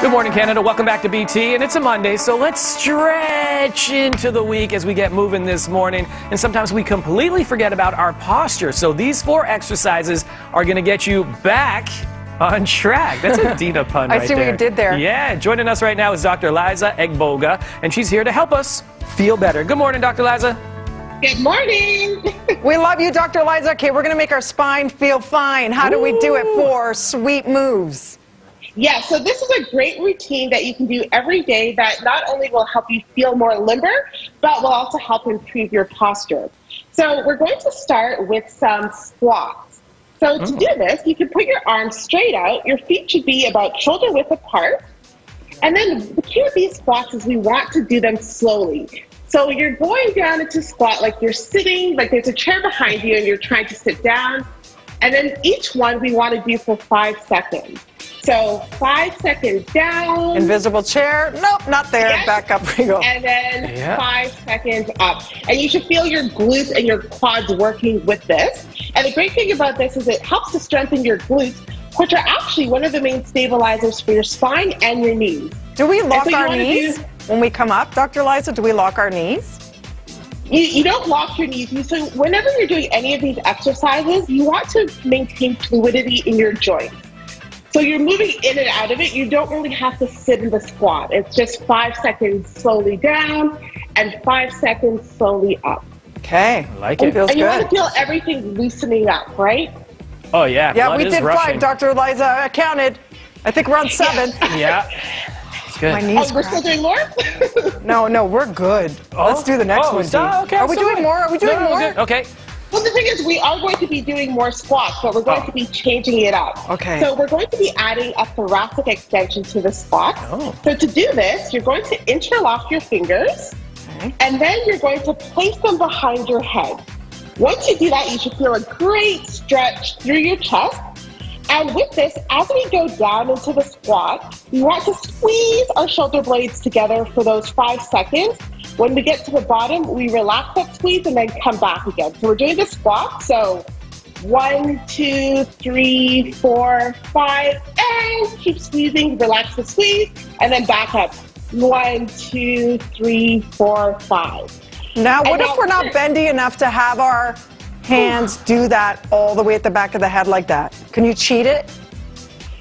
Good morning, Canada. Welcome back to BT. And it's a Monday, so let's stretch into the week as we get moving this morning. And sometimes we completely forget about our posture. So these four exercises are going to get you back on track. That's a Dina pun I right see what there. you did there. Yeah, joining us right now is Dr. Liza Egbogah, and she's here to help us feel better. Good morning, Dr. Liza. Good morning. We love you, Dr. Liza. Okay, we're going to make our spine feel fine. How do we do it? Four sweet moves. Yeah, so this is a great routine that you can do every day that not only will help you feel more limber, but will also help improve your posture. So we're going to start with some squats. So to oh. do this, you can put your arms straight out. Your feet should be about shoulder width apart. And then the key with these squats is we want to do them slowly. So you're going down into squat like you're sitting, like there's a chair behind you and you're trying to sit down. And then each one we want to do for five seconds. So five seconds down. Invisible chair. Nope, not there. Yes. Back up we go. And then Yeah. five seconds up. And you should feel your glutes and your quads working with this. And the great thing about this is it helps to strengthen your glutes, which are actually one of the main stabilizers for your spine and your knees. Do we lock so our knees do- when we come up, Dr. Liza? Do we lock our knees? You, you don't lock your knees. You- So whenever you're doing any of these exercises, you want to maintain fluidity in your joints. So you're moving in and out of it. You don't really have to sit in the squat. It's just five seconds slowly down and five seconds slowly up. Okay. I like it. Feels and you want to feel everything loosening up, right? Oh, yeah. Yeah, blood we did rushing. five, Dr. Eliza. I counted. I think we're on seven. Yeah. It's good. My oh, knees Oh, we're still doing more? No, no, we're good. Let's oh. do the next oh, one. so- Dee. okay, Are we so doing more? Are we doing No, no, more? good. Okay. Well, the thing is, we are going to be doing more squats, but we're going Oh. to be changing it up. Okay. So we're going to be adding a thoracic extension to the squat. Oh. So to do this, you're going to interlock your fingers, Okay. and then you're going to place them behind your head. Once you do that, you should feel a great stretch through your chest. And with this, as we go down into the squat, we want to squeeze our shoulder blades together for those five seconds. When we get to the bottom, we relax that squeeze and then come back again. So we're doing the squat. So one, two, three, four, five, and keep squeezing, relax the squeeze, and then back up. One, two, three, four, five. Now, what And if now- we're not bendy enough to have our hands do that all the way at the back of the head like that? Can you cheat it?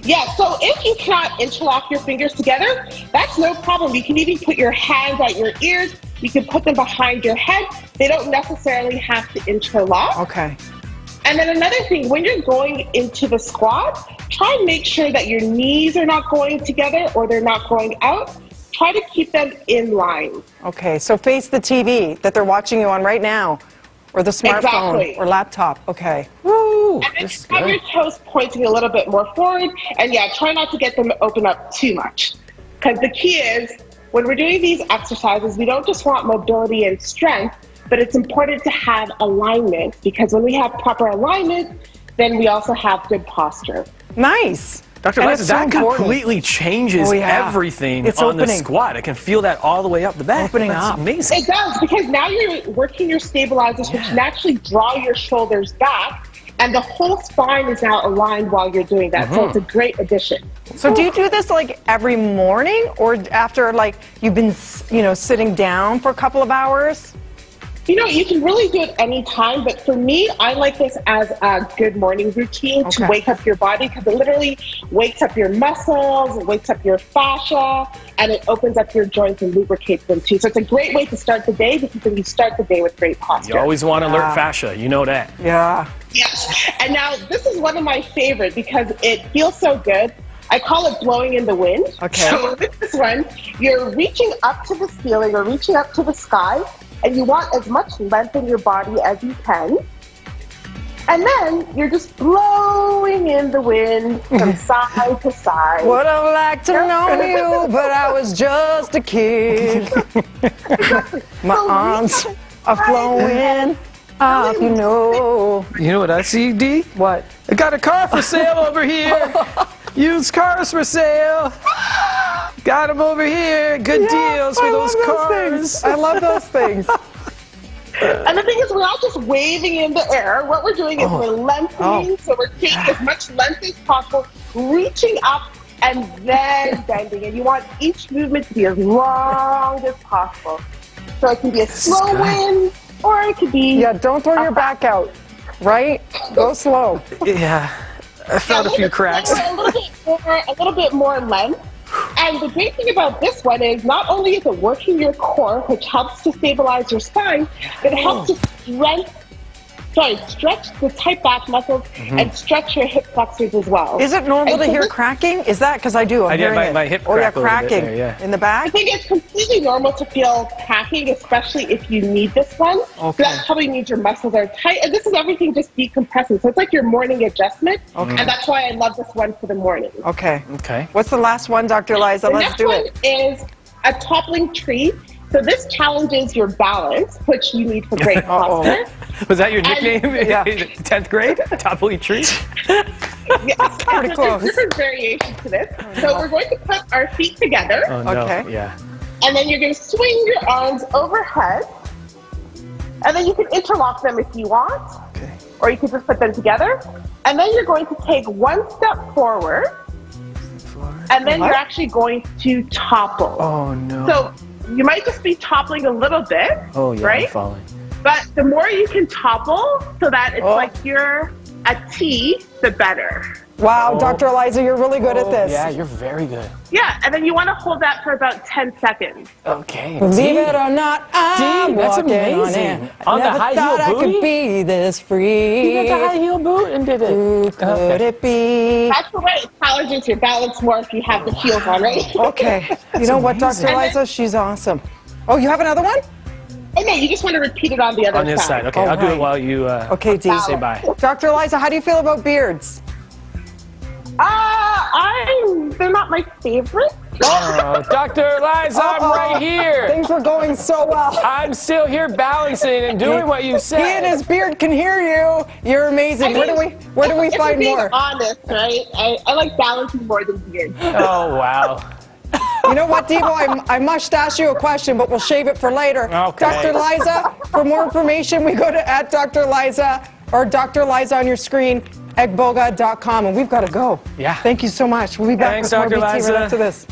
Yeah, so if you cannot interlock your fingers together, that's no problem. You can even put your hands at your ears. You can put them behind your head. They don't necessarily have to interlock. Okay. And then another thing, when you're going into the squat, try and make sure that your knees are not going together or they're not going out. Try to keep them in line. Okay. So face the TV that they're watching you on right now, or the smartphone Exactly. or laptop. Okay. Woo. And then This have good. your toes pointing a little bit more forward. And yeah, try not to get them open up too much. Because the key is when we're doing these exercises, we don't just want mobility and strength, but it's important to have alignment because when we have proper alignment, then we also have good posture. Nice. Dr. And so that important. completely changes Oh, yeah. everything It's on the squat. I can feel that all the way up the back. Opening That's up. amazing. It does because now you're working your stabilizers, which Yeah. naturally draw your shoulders back, and the whole spine is now aligned while you're doing that. So Mhm. it's a great addition. So do you do this like every morning, or after like you've been, you know, sitting down for a couple of hours? You know, you can really do it anytime, but for me, I like this as a good morning routine to wake up your body because it literally wakes up your muscles, it wakes up your fascia, and it opens up your joints and lubricates them too. So it's a great way to start the day because then you start the day with great posture. You always want to Yeah. alert fascia. You know that. Yeah. Yes. And now this is one of my favorite because it feels so good. I call it blowing in the wind. Okay. So with this one, you're reaching up to the ceiling or reaching up to the sky, and you want as much length in your body as you can. And then you're just blowing in the wind from side to side. Would have liked to know you, but I was just a kid. My So arms reach are flowing up, you know. You know what I see, D? What? I got a car for sale over here. Used cars for sale. Got them over here. Good deals for I those love cars. things. I love those things. And the thing is, we're not just waving in the air. What we're doing is Oh. we're lengthening, oh. so we're taking as much length as possible, reaching up and then bending. And you want each movement to be as long as possible. So it can be a slow good. win, or it could be Yeah, don't throw your back out, right? Go slow. Yeah. I found a few cracks. A little bit more, a little bit more length. And the great thing about this one is not only is it working your core, which helps to stabilize your spine, but it helps oh. to strength, sorry, stretch the tight back muscles Mm-hmm. and stretch your hip flexors as well. Is it normal And to so hear this- cracking? Is that because I do? I'm I did, hearing my- it. my hip Oh, yeah, cracked a little bit cracking there, yeah. in the back. I think it's completely normal to feel cracking, especially if you need this one. Okay. That probably means your muscles are tight. And this is everything just decompressing. So it's like your morning adjustment. And that's why I love this one for the morning. Okay. Okay. What's the last one, Dr. Liza? The Let's next do one it. is a toppling tree. So this challenges your balance, which you need for great Uh-oh. posture. Was that your And- nickname Yeah. 10th grade? Toppling tree? Yes, pretty there's close. different variations to this. Oh, so we're going to put our feet together, Oh, no. Okay. Yeah. and then you're going to swing your arms overhead, and then you can interlock them if you want. Okay. or you can just put them together. And then you're going to take one step forward, and then What? you're actually going to topple. Oh, no. So you might just be toppling a little bit, oh, yeah. Right? falling. But the more you can topple so that it's Oh. like you're a T, the better. Wow, Oh. Dr. Liza, you're really good at Oh, this. Yeah, you're very good. Yeah, and then you want to hold that for about 10 seconds. Okay. Believe T. it or not, I'm Dude, that's walking on amazing. air. On the high thought heel I booty? could be this free. You got the high heel boot and did it. Who oh, could Okay. it be? That's the way it challenges your balance more if you have the heels on, right? Okay. You know what, Dr. amazing. Liza? She's awesome. Oh, you have another one? And then you just want to repeat it on the other On this side. Okay, Oh, I'll do it while you uh, Okay, Dee. say bye. Dr. Eliza, how do you feel about beards? Uh, I, they're not my favorite. Oh, Dr. Liza, I'm Uh-oh. right here. Things were going so well. I'm still here balancing and doing what you said. He and his beard can hear you. You're amazing. Where do we where do we if we're find being more? honest, right? I, I like balancing more than beard. Oh, wow. You know what, Devo? I, I must ask you a question, but we'll shave it for later. Okay. Dr. Liza, for more information, we go to at Dr. Liza or Dr. Liza on your screen, egbogah.com, and we've got to go. Yeah. Thank you so much. We'll be back Thanks, with more Dr. BT Liza. right after this.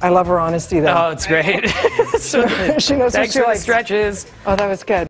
I love her honesty, though. Oh, it's great. So- She knows what Thanks she for the likes. stretches. Oh, that was good.